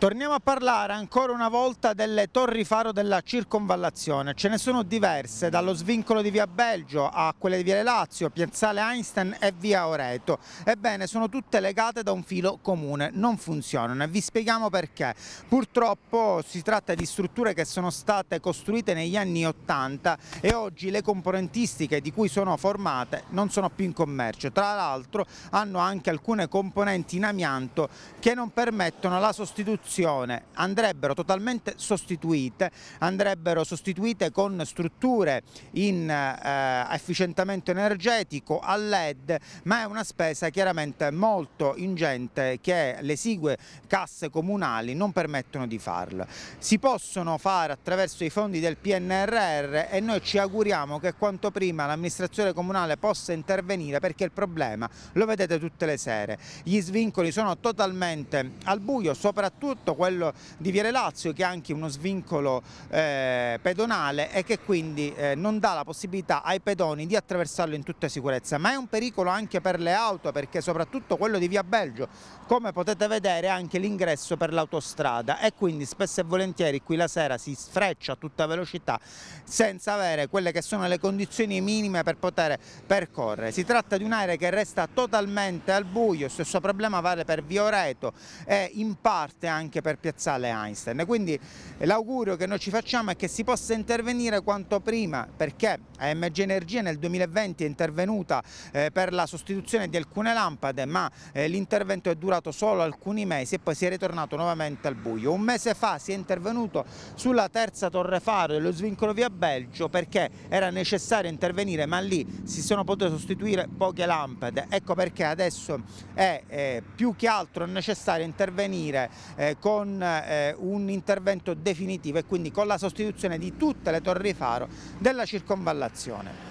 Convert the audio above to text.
Torniamo a parlare ancora una volta delle torri faro della circonvallazione. Ce ne sono diverse, dallo svincolo di via Belgio a quelle di via Lazio, Piazzale Einstein e via Oreto. Ebbene, sono tutte legate da un filo comune, non funzionano e vi spieghiamo perché. Purtroppo si tratta di strutture che sono state costruite negli anni 80 e oggi le componentistiche di cui sono formate non sono più in commercio. Tra l'altro hanno anche alcune componenti in amianto che non permettono la sostituzione costruzione andrebbero totalmente sostituite, andrebbero sostituite con strutture in eh, efficientamento energetico a LED, ma è una spesa chiaramente molto ingente che le esigue casse comunali non permettono di farla. Si possono fare attraverso i fondi del PNRR e noi ci auguriamo che quanto prima l'amministrazione comunale possa intervenire perché il problema lo vedete tutte le sere. Gli svincoli sono totalmente al buio, soprattutto soprattutto quello di Viale Lazio che è anche uno svincolo eh, pedonale e che quindi eh, non dà la possibilità ai pedoni di attraversarlo in tutta sicurezza, ma è un pericolo anche per le auto perché soprattutto quello di Via Belgio, come potete vedere è anche l'ingresso per l'autostrada. E quindi spesso e volentieri qui la sera si sfreccia a tutta velocità senza avere quelle che sono le condizioni minime per poter percorrere. Si tratta di un'area che resta totalmente al buio, stesso problema vale per Via Oreto. E in parte anche anche per Piazzale Einstein. Quindi l'augurio che noi ci facciamo è che si possa intervenire quanto prima perché AMG Energia nel 2020 è intervenuta eh, per la sostituzione di alcune lampade ma eh, l'intervento è durato solo alcuni mesi e poi si è ritornato nuovamente al buio. Un mese fa si è intervenuto sulla terza torre faro dello svincolo via Belgio perché era necessario intervenire ma lì si sono potute sostituire poche lampade. Ecco perché adesso è eh, più che altro necessario intervenire eh, con eh, un intervento definitivo e quindi con la sostituzione di tutte le torri faro della circonvallazione.